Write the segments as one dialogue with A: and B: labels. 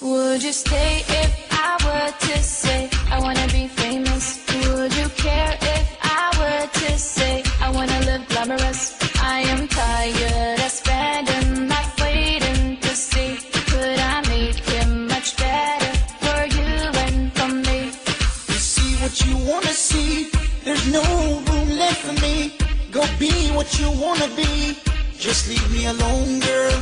A: Would you
B: stay? Wanna see. There's no room left for me. Go be what you wanna be. Just leave me alone, girl.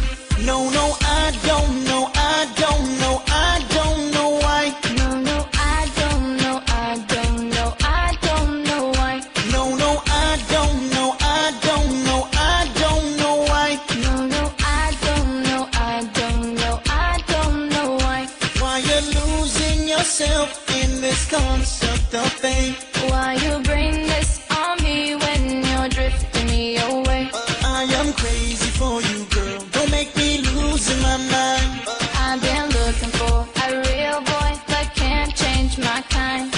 B: No, no, I don't know. I don't know. I don't know why.
A: No, no, I don't know. I don't know. I don't know why.
B: No, no, I don't know. I don't know. I don't know why.
A: No, no, I don't know. I don't know. I don't know why.
B: Why you're losing yourself this concept of fame.
A: Why you bring this on me when you're drifting me away?
B: Uh, I am crazy for you, girl. Don't make me lose my mind.
A: I've been looking for a real boy that can't change my kind.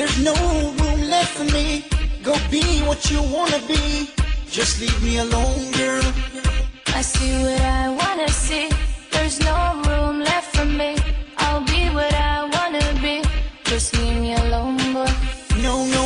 B: There's no room left for me. Go be what you wanna be. Just leave me alone, girl.
A: I see what I wanna see. There's no room left for me. I'll be what I wanna be. Just leave me alone, boy. No, no.